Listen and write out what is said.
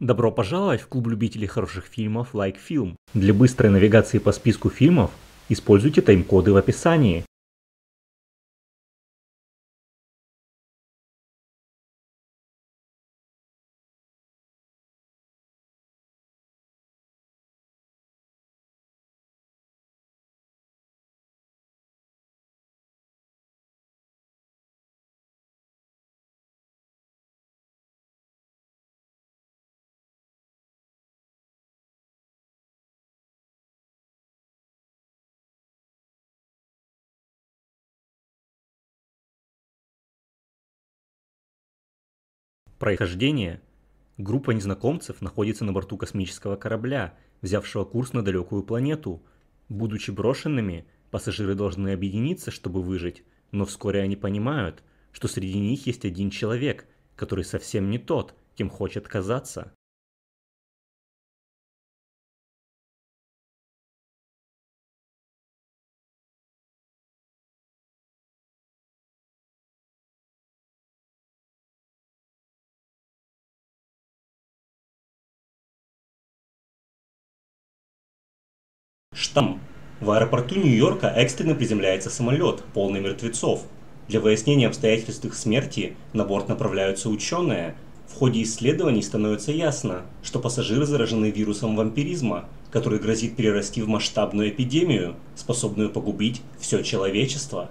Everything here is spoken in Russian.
Добро пожаловать в клуб любителей хороших фильмов Like Film. Для быстрой навигации по списку фильмов используйте тайм-коды в описании. Прохождение. Группа незнакомцев находится на борту космического корабля, взявшего курс на далекую планету. Будучи брошенными, пассажиры должны объединиться, чтобы выжить, но вскоре они понимают, что среди них есть один человек, который совсем не тот, кем хочет казаться. Штамм. В аэропорту Нью-Йорка экстренно приземляется самолет, полный мертвецов. Для выяснения обстоятельств их смерти на борт направляются ученые. В ходе исследований становится ясно, что пассажиры заражены вирусом вампиризма, который грозит перерасти в масштабную эпидемию, способную погубить все человечество.